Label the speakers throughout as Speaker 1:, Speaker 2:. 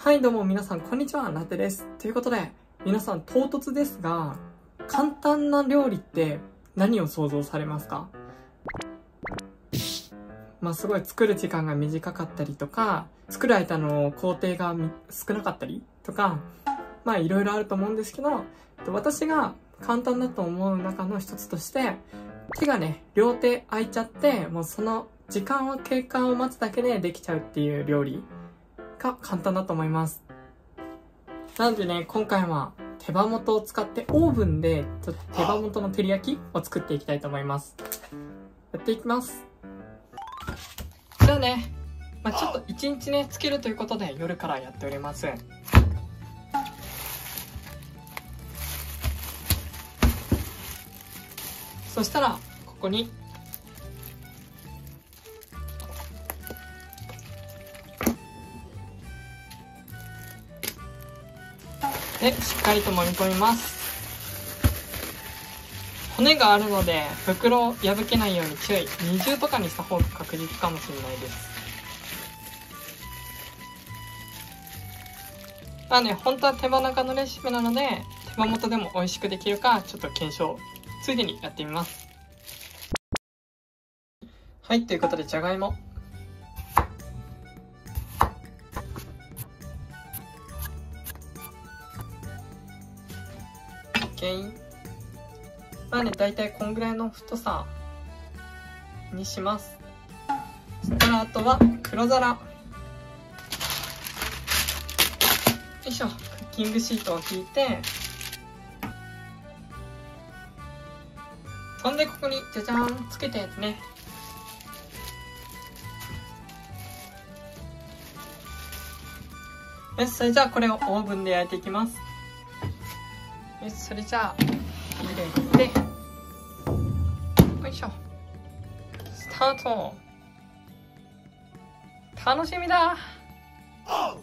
Speaker 1: はい、どうも皆さん、こんにちは、ラテです。ということで、皆さん、唐突ですが、簡単な料理って何を想像されますか？まあ、すごい作る時間が短かったりとか、作る間の工程が少なかったりとか、まあ、いろいろあると思うんですけど、私が簡単だと思う中の一つとして、手がね、両手空いちゃって、もうその時間を経過を待つだけでできちゃうっていう料理が簡単だと思います。なのでね、今回は手羽元を使ってオーブンでちょっと手羽元の照り焼きを作っていきたいと思います。やっていきます。じゃあね、まあ、ちょっと一日ね、つけるということで夜からやっております。そしたら、ここにでしっかりと揉み込みます。骨があるので袋を破けないように注意。二重とかにした方が確実かもしれないです。まあね本当は手羽中のレシピなので手羽元でも美味しくできるかちょっと検証。ついでにやってみます。はいということでじゃがいも。OK まあね大体こんぐらいの太さにします。そしたらあとは黒皿。よいしょ。クッキングシートを引いてそんでここにじゃじゃんつけたやつね。よしそれじゃあこれをオーブンで焼いていきます。よしそれじゃあ入れて。よいしょ。スタート。楽しみだ。よ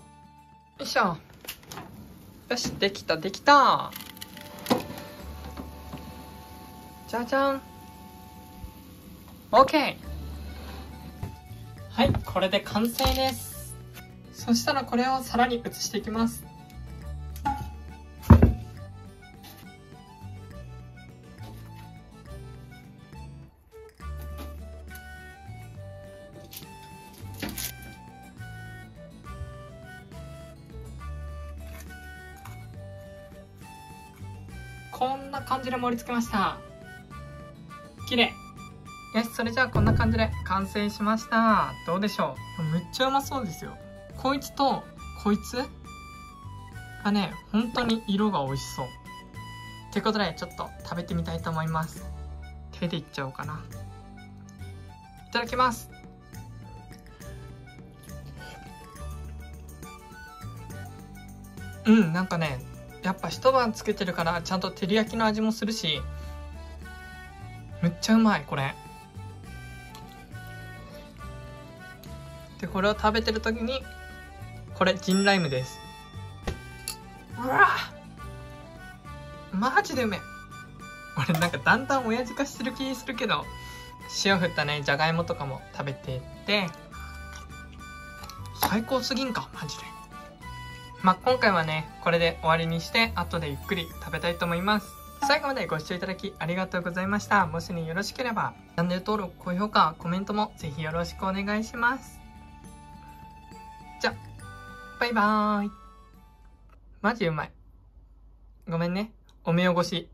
Speaker 1: いしょ。よしできたできた。じゃじゃん。OK はいこれで完成です。そしたらこれを皿に移していきますこんな感じで盛り付けました。綺麗。よしそれじゃあこんな感じで完成しました。どうでしょう？めっちゃうまそうですよ。こいつとこいつ？がね本当に色が美味しそう。ってことでちょっと食べてみたいと思います。手でいっちゃおうかな。いただきます。うんなんかねやっぱ一晩つけてるからちゃんと照り焼きの味もするしめっちゃうまいこれ。でこれを食べてる時にこれジンライムです。うわマジでうめ俺なんかだんだん親父化してる気するけど塩振ったねじゃがいもとかも食べてって。最高すぎんかマジで。まあ、今回はね、これで終わりにして、後でゆっくり食べたいと思います。最後までご視聴いただきありがとうございました。もしね、よろしければ、チャンネル登録、高評価、コメントもぜひよろしくお願いします。じゃ、バイバーイ。マジうまい。ごめんね。お目汚し。